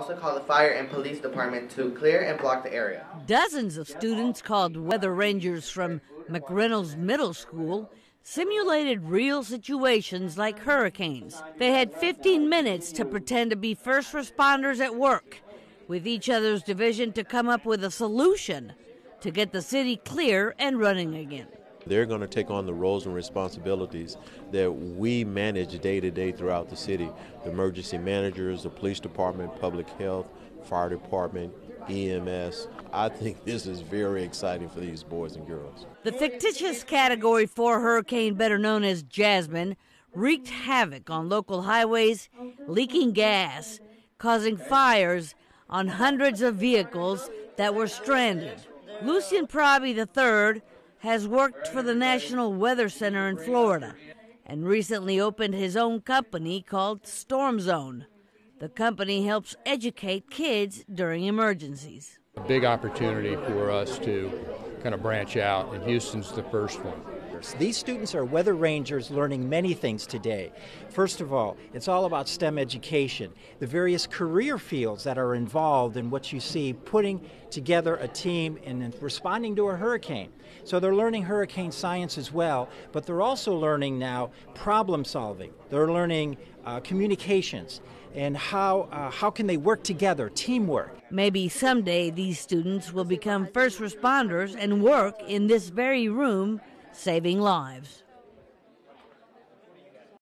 also call the fire and police department to clear and block the area. Dozens of students called Weather Rangers from McReynolds Middle School simulated real situations like hurricanes. They had 15 minutes to pretend to be first responders at work, with each other's division to come up with a solution to get the city clear and running again. They're going to take on the roles and responsibilities that we manage day to day throughout the city the emergency managers, the police department, public health, fire department, EMS. I think this is very exciting for these boys and girls. The fictitious Category 4 hurricane, better known as Jasmine, wreaked havoc on local highways, leaking gas, causing fires on hundreds of vehicles that were stranded. Lucian Prabi III has worked for the National Weather Center in Florida and recently opened his own company called Storm Zone. The company helps educate kids during emergencies. Big opportunity for us to kind of branch out, and Houston's the first one. These students are weather rangers learning many things today. First of all, it's all about STEM education, the various career fields that are involved in what you see putting together a team and responding to a hurricane. So they're learning hurricane science as well, but they're also learning now problem solving. They're learning uh, communications and how, uh, how can they work together, teamwork. Maybe someday these students will become first responders and work in this very room saving lives.